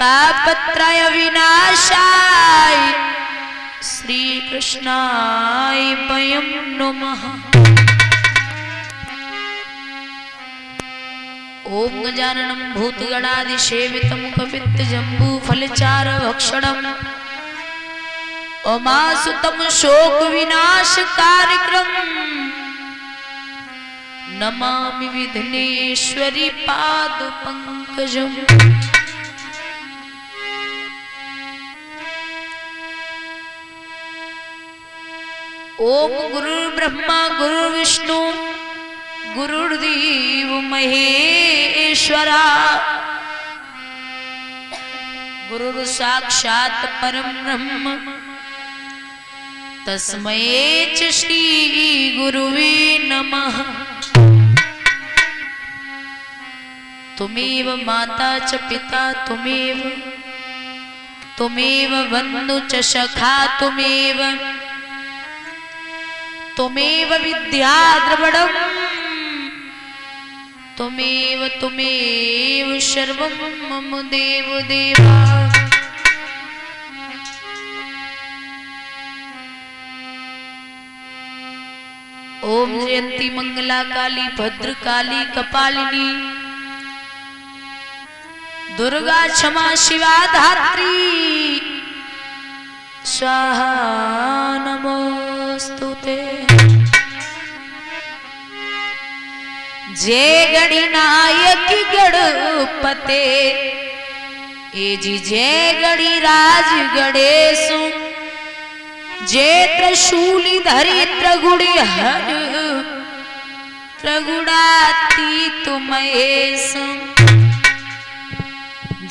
तापत्रय विनाशाय श्रीकृष्णाय वयं नमः। ॐ गजाननं भूतगणादिसेवितं कपित्तजम्बूफलचारभक्षणम् अमासुतं शोकविनाशकार्यक्रम्। नमामि विघ्नेश्वरि पादपङ्कजम् ओम गुरुर्ब्रह्मा गुरुर्विष्णु गुरुर्देव महेश्वरा। गुरुर् साक्षात् परम ब्रह्म। तस्मै च श्री गुरुवे नमः। तुमेव माता च पिता, तुमेव तुमेव बन्धु च सखा, तुमेव तुमेव विद्या द्रवणम् तुमेव तुमेव सर्वं मम देव, देवा। ओम जयंती मंगला काली भद्र काली कपालिनी। दुर्गा क्षमा शिवा धात्री स्वाहा। जय गणनायक गणपते ए जी जय गणिराज गणेशु जय त्रिशूली धरि त्रिगुणी हर त्रिगुणाती तुमहेश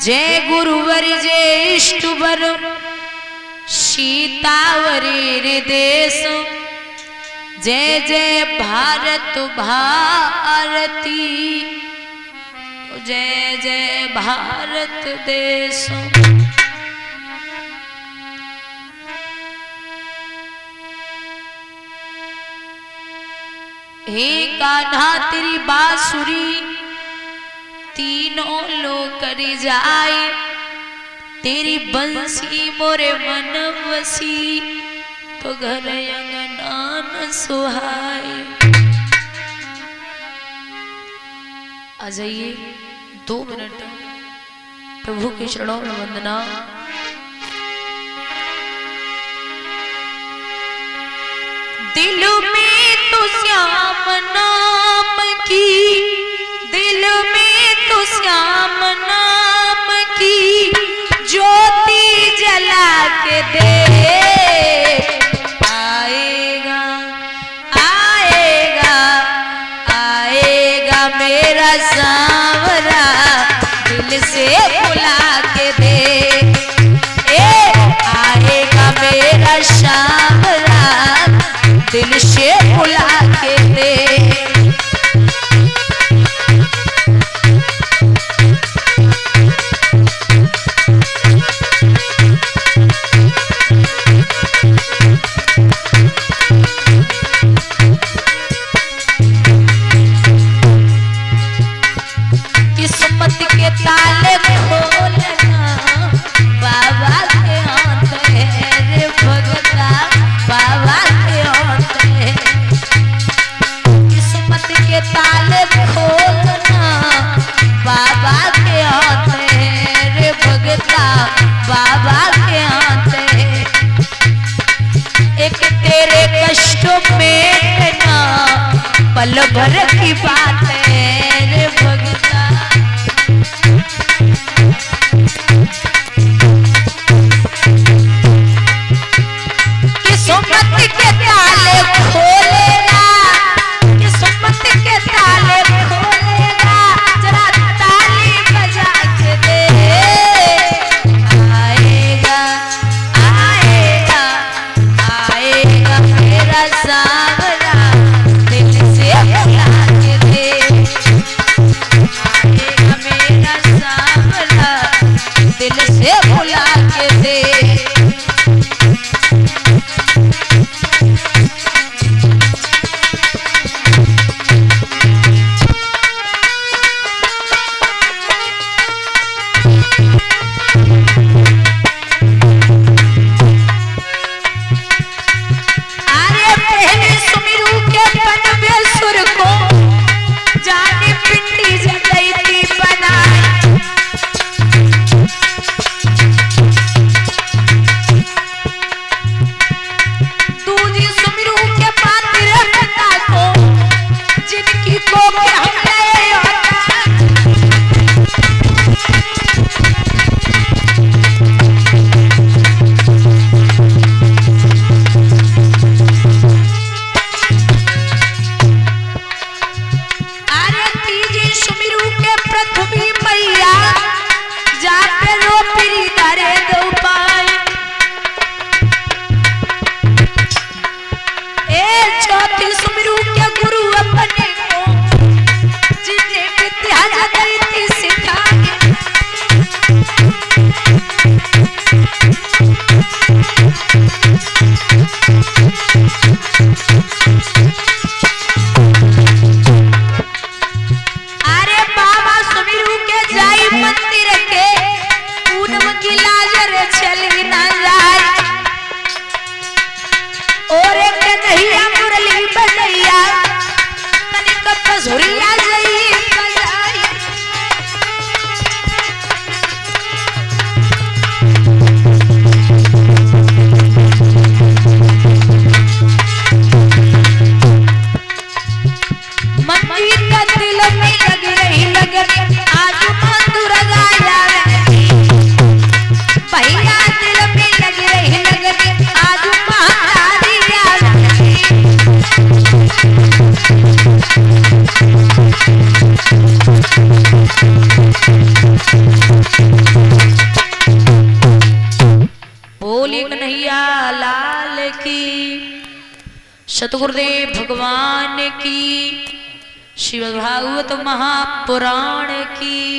जय गुरुवर जय इष्टवर, सीतावरी देश जय जय भारत भारती। जय जय भारत देश। हे कान्हा तेरी बांसुरी तीनों लोग कर जाए तेरी बंसी मोरे मन बसी। तो घर अंगनान सुहाए। आ जाइए दो मिनट। प्रभु के चरणों में वंदना। दिल में तो श्याम नाम से बुला के दे। ए आएगा मेरा सांवरा दिल से बुला पल भर की बात लोग सतगुरुदेव भगवान की शिव भागवत महापुराण की।